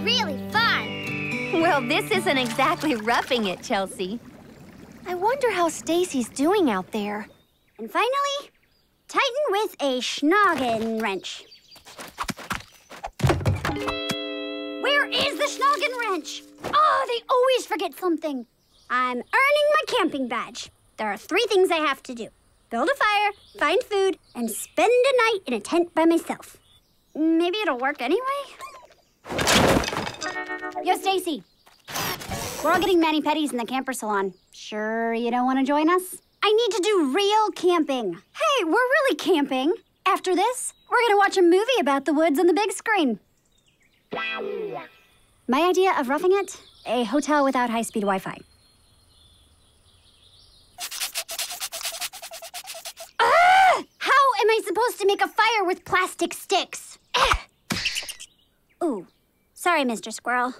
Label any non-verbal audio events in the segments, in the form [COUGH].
really fun. Well, this isn't exactly roughing it, Chelsea. I wonder how Stacie's doing out there. And finally, tighten with a schnoggin wrench. Where is the schnoggin wrench? Oh, they always forget something. I'm earning my camping badge. There are three things I have to do. Build a fire, find food, and spend a night in a tent by myself. Maybe it'll work anyway? Yo, Stacie. We're all getting mani-pedis in the camper salon. Sure you don't want to join us? I need to do real camping. Hey, we're really camping. After this, we're gonna watch a movie about the woods on the big screen. My idea of roughing it? A hotel without high-speed Wi-Fi. Ah! How am I supposed to make a fire with plastic sticks? Ah! Ooh, sorry, Mr. Squirrel.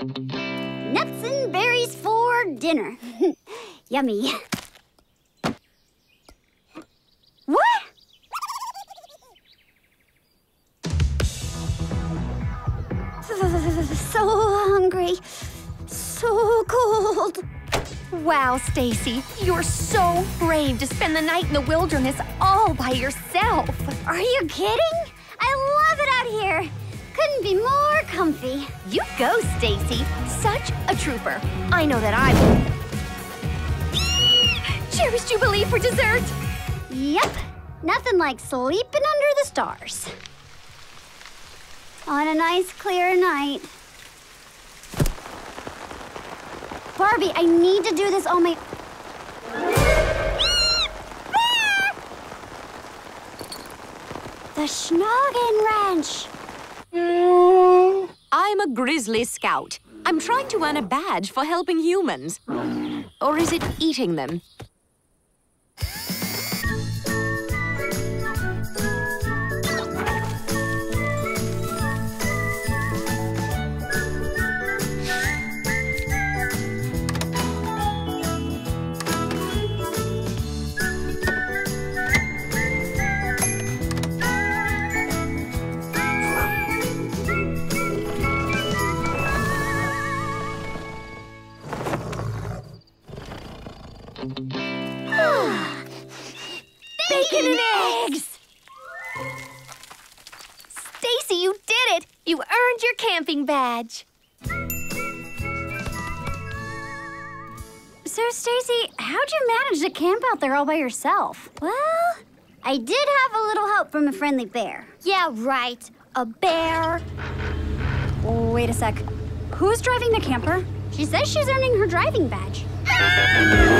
Nuts and berries for dinner. [LAUGHS] Yummy. What? [LAUGHS] So hungry. So cold. Wow, Stacie, you're so brave to spend the night in the wilderness all by yourself. Are you kidding? I love it out here. Couldn't be more comfy. You go, Stacie. Such a trooper. I know that I will. [GASPS] Cherries Jubilee for dessert. Yep. Nothing like sleeping under the stars. On a nice clear night. Barbie, I need to do this on my... the Schnoggin wrench. Grizzly scout. I'm trying to earn a badge for helping humans. Or is it eating them? Bacon and eggs! Stacie, you did it! You earned your camping badge. So, Stacie, how'd you manage to camp out there all by yourself? Well, I did have a little help from a friendly bear. Yeah, right. A bear. Wait a sec. Who's driving the camper? She says she's earning her driving badge. [LAUGHS]